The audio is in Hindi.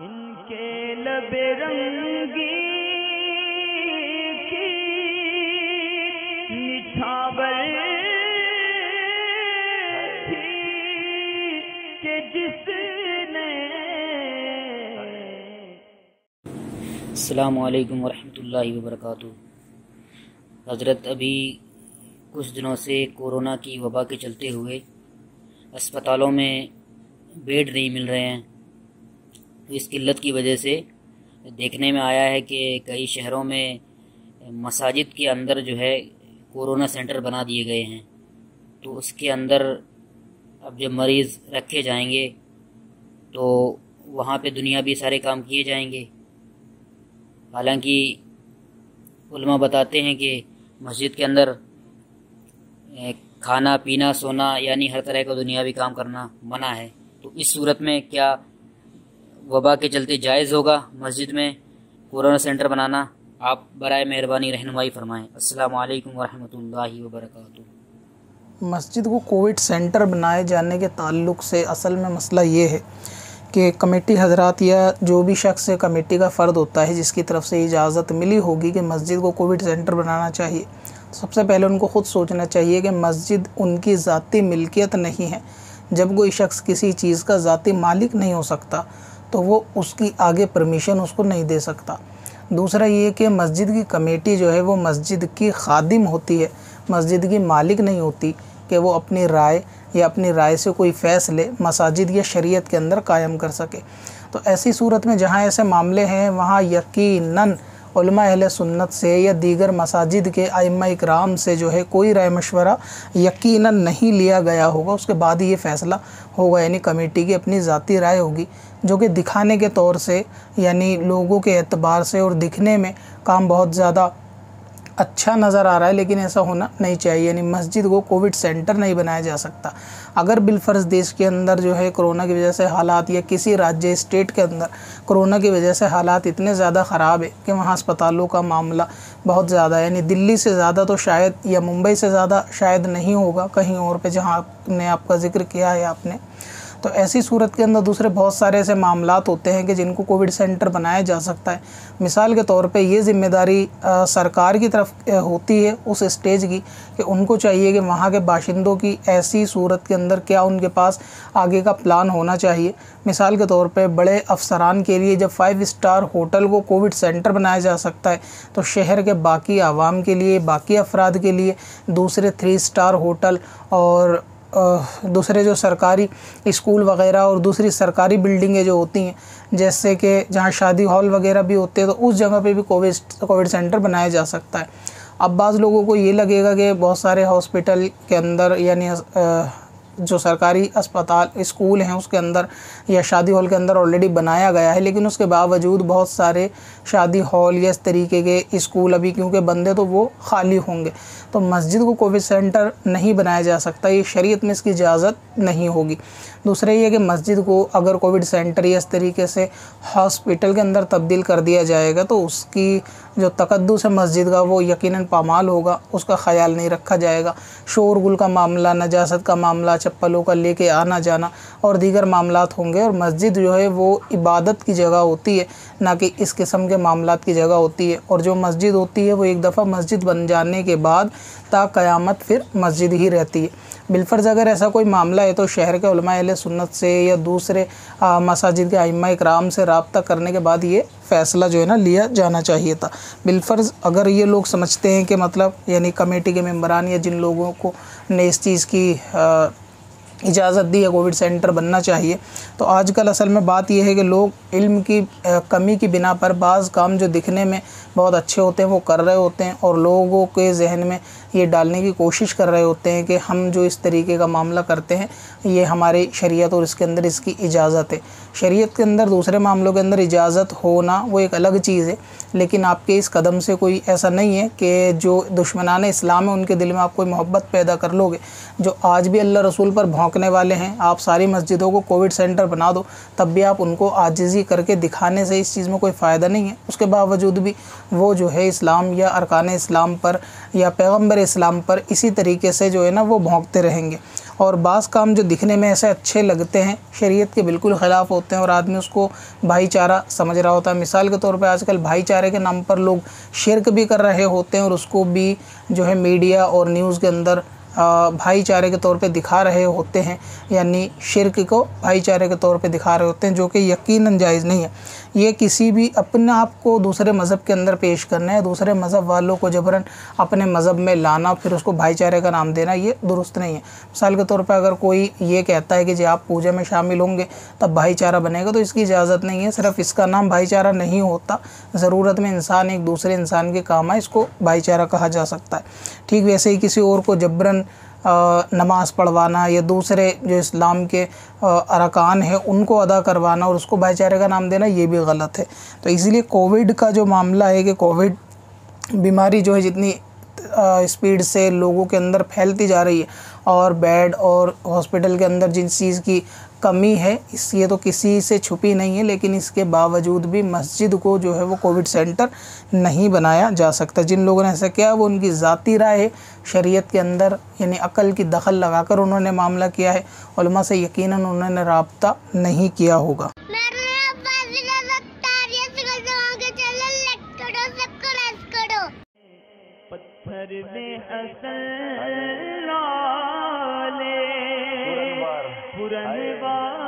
इनके लबे रंगी अल्लाम वरहमतुल्लाहि वबरकातुहू। हज़रत, अभी कुछ दिनों से कोरोना की वबा के चलते हुए अस्पतालों में बेड नहीं मिल रहे हैं। इस किल्लत की वजह से देखने में आया है कि कई शहरों में मसाजिद के अंदर जो है कोरोना सेंटर बना दिए गए हैं। तो उसके अंदर अब जब मरीज़ रखे जाएँगे तो वहाँ पे दुनिया भी सारे काम किए जाएँगे। हालाँकि उलमा बताते हैं कि मस्जिद के अंदर खाना, पीना, सोना यानी हर तरह का दुनियावी काम करना मना है। तो इस सूरत में क्या वबा के चलते जायज़ होगा मस्जिद में कोरोना सेंटर बनाना। आप बर मेहरबानी रहनमाई फरमाएँ। अल्लाम वरहमल वबरक मस्जिद को कोविड सेंटर बनाए जाने के ताल्लुक से असल में मसला ये है कि कमेटी हजरात या जो भी शख्स कमेटी का फ़र्द होता है, जिसकी तरफ़ से इजाज़त मिली होगी कि मस्जिद को कोविड सेंटर बनाना चाहिए। सबसे पहले उनको ख़ुद सोचना चाहिए कि मस्जिद उनकी ज़ाती मिल्कियत नहीं है। जब कोई शख्स किसी चीज़ का ज़ाती मालिक नहीं हो सकता तो वो उसकी आगे परमिशन उसको नहीं दे सकता। दूसरा ये कि मस्जिद की कमेटी जो है, वो मस्जिद की खादिम होती है। मस्जिद की मालिक नहीं होती कि वो अपनी राय या अपनी राय से कोई फ़ैसले मसाजिद या शरीयत के अंदर कायम कर सके। तो ऐसी सूरत में जहाँ ऐसे मामले हैं, वहाँ यकीनन अहल सुन्नत से या दीगर मसाजिद के आइमा इकराम से जो है कोई राय मशवरा यकीनन नहीं लिया गया होगा। उसके बाद ही ये फ़ैसला होगा, यानी कमेटी की अपनी ज़ाती राय होगी, जो कि दिखाने के तौर से, यानी लोगों के अतबार से और दिखने में काम बहुत ज़्यादा अच्छा नज़र आ रहा है, लेकिन ऐसा होना नहीं चाहिए। यानी मस्जिद को कोविड सेंटर नहीं बनाया जा सकता। अगर बिलफर्ज देश के अंदर जो है कोरोना की वजह से हालात या किसी राज्य, स्टेट के अंदर कोरोना की वजह से हालात इतने ज़्यादा ख़राब है कि वहाँ अस्पतालों का मामला बहुत ज़्यादा यानी दिल्ली से ज़्यादा तो शायद या मुंबई से ज़्यादा शायद नहीं होगा कहीं और पे जहाँ ने आपका ज़िक्र किया है, आपने। तो ऐसी सूरत के अंदर दूसरे बहुत सारे ऐसे मामला होते हैं कि जिनको कोविड सेंटर बनाया जा सकता है। मिसाल के तौर पे ये ज़िम्मेदारी सरकार की तरफ़ होती है उस स्टेज की कि उनको चाहिए कि वहाँ के बाशिंदों की ऐसी सूरत के अंदर क्या उनके पास आगे का प्लान होना चाहिए। मिसाल के तौर पर बड़े अफसरान के लिए जब फाइव स्टार होटल को कोविड सेंटर बनाया जा सकता है तो शहर के बाकी आवाम के लिए, बाकी अफराद के लिए दूसरे थ्री स्टार होटल और दूसरे जो सरकारी स्कूल वगैरह और दूसरी सरकारी बिल्डिंगें जो होती हैं, जैसे कि जहाँ शादी हॉल वगैरह भी होते हैं तो उस जगह पे भी कोविड कोविड सेंटर बनाया जा सकता है। अब बाज़ लोगों को ये लगेगा कि बहुत सारे हॉस्पिटल के अंदर यानी जो सरकारी अस्पताल, स्कूल हैं, उसके अंदर या शादी हॉल के अंदर ऑलरेडी बनाया गया है, लेकिन उसके बावजूद बहुत सारे शादी हॉल या इस तरीके के स्कूल अभी क्योंकि बंदे तो वो खाली होंगे। तो मस्जिद को कोविड सेंटर नहीं बनाया जा सकता, ये शरीयत में इसकी इजाज़त नहीं होगी। दूसरा ये कि मस्जिद को अगर कोविड सेंटर या इस तरीके से हॉस्पिटल के अंदर तब्दील कर दिया जाएगा तो उसकी जो तकदस है मस्जिद का, वो यकीनन पामाल होगा, उसका ख्याल नहीं रखा जाएगा। शोरगुल का मामला, नजासत का मामला, चप्पलों का लेके आना जाना और दीगर मामला होंगे और मस्जिद जो है वो इबादत की जगह होती है ना कि इस किस्म के मामला की जगह होती है। और जो मस्जिद होती है वो एक दफ़ा मस्जिद बन जाने के बाद ता क़यामत फिर मस्जिद ही रहती है। बिलफर्ज अगर ऐसा कोई मामला है तो शहर के अहल सुन्नत से या दूसरे मसाजिद के आइमा इकराम से रबता करने के बाद ये फ़ैसला जो है ना लिया जाना चाहिए था। बिलफर्ज अगर ये लोग समझते हैं कि मतलब यानी कमेटी के मेम्बरान या जिन लोगों को ने इस चीज़ की आ, इजाज़त दी है, कोविड सेंटर बनना चाहिए। तो आजकल असल में बात यह है कि लोग इल्म की कमी की बिना पर बाज़ काम जो दिखने में बहुत अच्छे होते हैं, वो कर रहे होते हैं और लोगों के जहन में ये डालने की कोशिश कर रहे होते हैं कि हम जो इस तरीके का मामला करते हैं, ये हमारी शरीयत और इसके अंदर इसकी इजाज़त है। शरीयत के अंदर दूसरे मामलों के अंदर इजाज़त होना वो एक अलग चीज़ है, लेकिन आपके इस कदम से कोई ऐसा नहीं है कि जो दुश्मनान इस्लाम है, उनके दिल में आप कोई मोहब्बत पैदा कर लोगे, जो आज भी अल्लाह रसूल पर भौंकने वाले हैं। आप सारी मस्जिदों को कोविड सेंटर बना दो, तब भी आप उनको आजिज़ी करके दिखाने से इस चीज़ में कोई फ़ायदा नहीं है। उसके बावजूद भी वो जो है इस्लाम या अरकान इस्लाम पर या पैगंबर इस्लाम पर इसी तरीके से जो है ना, वो भोंकते रहेंगे। और बाज़ काम जो दिखने में ऐसे अच्छे लगते हैं, शरीयत के बिल्कुल ख़िलाफ़ होते हैं और आदमी उसको भाईचारा समझ रहा होता है। मिसाल के तौर पे आजकल भाईचारे के नाम पर लोग शिरक भी कर रहे होते हैं और उसको भी जो है मीडिया और न्यूज़ के अंदर भाईचारे के तौर पे दिखा रहे होते हैं, यानी शिरक को भाईचारे के तौर पे दिखा रहे होते हैं, जो कि यकीनन जायज़ नहीं है। ये किसी भी अपने आप को दूसरे मज़हब के अंदर पेश करना है, दूसरे मज़हब वालों को जबरन अपने मज़हब में लाना, फिर उसको भाईचारे का नाम देना, ये दुरुस्त नहीं है। मिसाल के तौर पर अगर कोई ये कहता है कि जी आप पूजा में शामिल होंगे, तब भाईचारा बनेगा तो इसकी इजाज़त नहीं है। सिर्फ़ इसका नाम भाईचारा नहीं होता, ज़रूरत में इंसान एक दूसरे इंसान के काम आए, इसको भाईचारा कहा जा सकता है। ठीक वैसे ही किसी और को जबरन नमाज़ पढ़वाना या दूसरे जो इस्लाम के अरकान हैं, उनको अदा करवाना और उसको भाईचारे का नाम देना, ये भी गलत है। तो इसलिए कोविड का जो मामला है कि कोविड बीमारी जो है जितनी स्पीड से लोगों के अंदर फैलती जा रही है और बेड और हॉस्पिटल के अंदर जिन चीज़ की कमी है इस ये तो किसी से छुपी नहीं है, लेकिन इसके बावजूद भी मस्जिद को जो है वो कोविड सेंटर नहीं बनाया जा सकता। जिन लोगों ने ऐसा किया, वो उनकी ज़ाती राय है। शरीयत के अंदर, यानी अकल की दखल लगाकर उन्होंने मामला किया है। से यकीनन उन्होंने रबता नहीं किया होगा। में असल लाले। पुरनवा